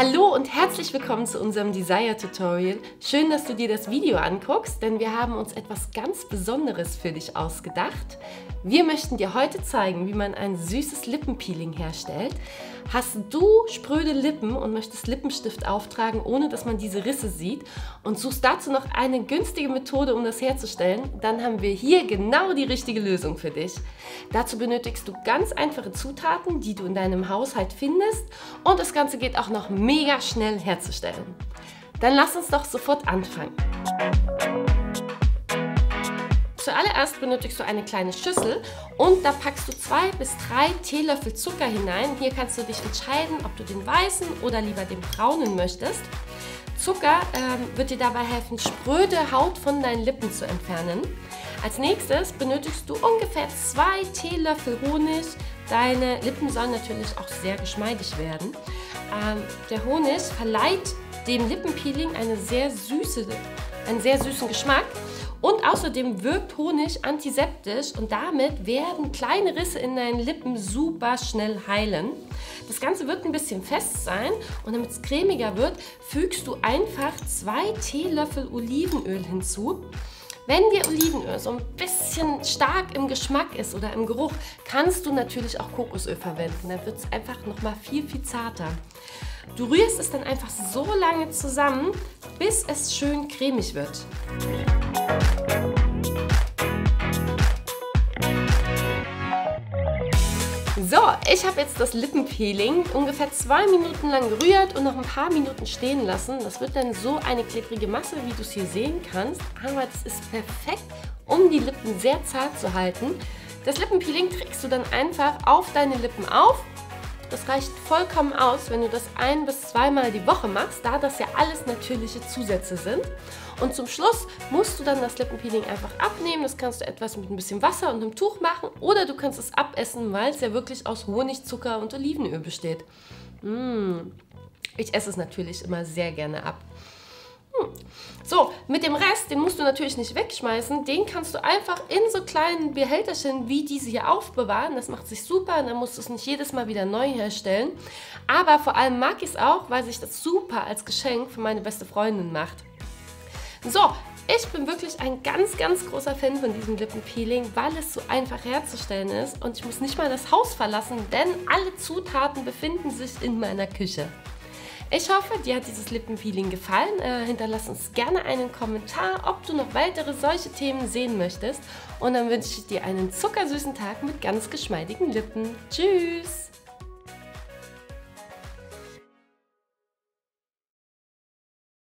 Hallo und herzlich willkommen zu unserem Desire Tutorial. Schön, dass du dir das Video anguckst, denn wir haben uns etwas ganz Besonderes für dich ausgedacht. Wir möchten dir heute zeigen, wie man ein süßes Lippenpeeling herstellt. Hast du spröde Lippen und möchtest Lippenstift auftragen, ohne dass man diese Risse sieht und suchst dazu noch eine günstige Methode, um das herzustellen, dann haben wir hier genau die richtige Lösung für dich. Dazu benötigst du ganz einfache Zutaten, die du in deinem Haushalt findest und das Ganze geht auch noch mega schnell herzustellen. Dann lass uns doch sofort anfangen. Zuallererst benötigst du eine kleine Schüssel und da packst du zwei bis drei Teelöffel Zucker hinein. Hier kannst du dich entscheiden, ob du den weißen oder lieber den braunen möchtest. Zucker ähm, wird dir dabei helfen, spröde Haut von deinen Lippen zu entfernen. Als nächstes benötigst du ungefähr zwei Teelöffel Honig. Deine Lippen sollen natürlich auch sehr geschmeidig werden. Ähm, der Honig verleiht dem Lippenpeeling eine sehr süße, einen sehr süßen Geschmack und außerdem wirkt Honig antiseptisch und damit werden kleine Risse in deinen Lippen super schnell heilen. Das Ganze wird ein bisschen fest sein und damit es cremiger wird, fügst du einfach zwei Teelöffel Olivenöl hinzu. Wenn dir Olivenöl so ein bisschen stark im Geschmack ist oder im Geruch, kannst du natürlich auch Kokosöl verwenden. Dann wird es einfach nochmal viel, viel zarter. Du rührst es dann einfach so lange zusammen, bis es schön cremig wird. So, ich habe jetzt das Lippenpeeling ungefähr zwei Minuten lang gerührt und noch ein paar Minuten stehen lassen. Das wird dann so eine klebrige Masse, wie du es hier sehen kannst. Aber das ist perfekt, um die Lippen sehr zart zu halten. Das Lippenpeeling trägst du dann einfach auf deine Lippen auf das reicht vollkommen aus, wenn du das ein- bis zweimal die Woche machst, da das ja alles natürliche Zusätze sind. Und zum Schluss musst du dann das Lippenpeeling einfach abnehmen. Das kannst du etwas mit ein bisschen Wasser und einem Tuch machen oder du kannst es abessen, weil es ja wirklich aus Honig, Zucker und Olivenöl besteht. Mmh. Ich esse es natürlich immer sehr gerne ab. So, mit dem Rest, den musst du natürlich nicht wegschmeißen, den kannst du einfach in so kleinen Behälterchen wie diese hier aufbewahren. Das macht sich super und dann musst du es nicht jedes Mal wieder neu herstellen. Aber vor allem mag ich es auch, weil sich das super als Geschenk für meine beste Freundin macht. So, ich bin wirklich ein ganz, ganz großer Fan von diesem Lippenpeeling, weil es so einfach herzustellen ist und ich muss nicht mal das Haus verlassen, denn alle Zutaten befinden sich in meiner Küche. Ich hoffe, dir hat dieses Lippenpeeling gefallen. Äh, hinterlass uns gerne einen Kommentar, ob du noch weitere solche Themen sehen möchtest. Und dann wünsche ich dir einen zuckersüßen Tag mit ganz geschmeidigen Lippen. Tschüss!